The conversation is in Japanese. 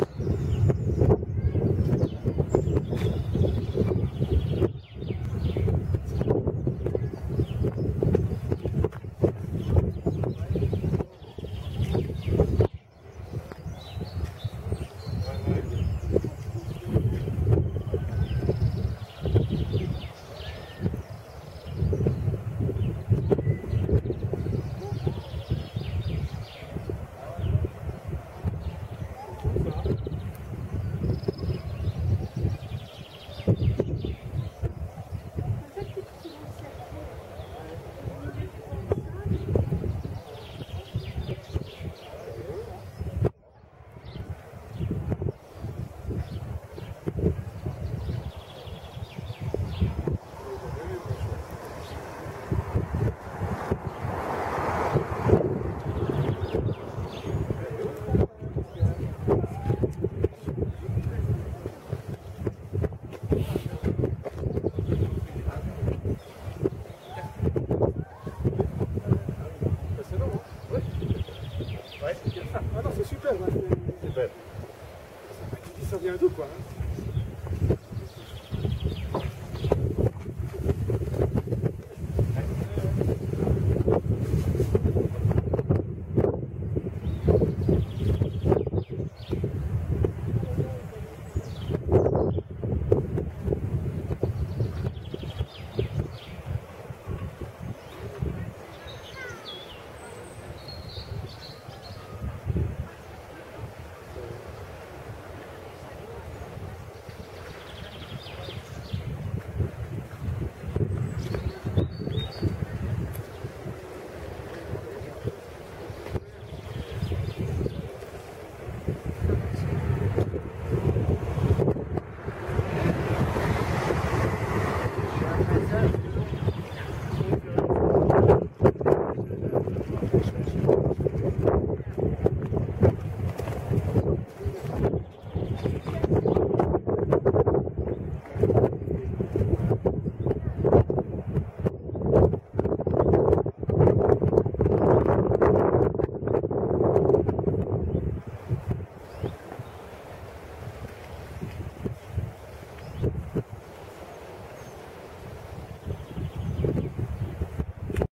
you non, super, là, c'est- Super. ça vient d'où quoi hein? すいません。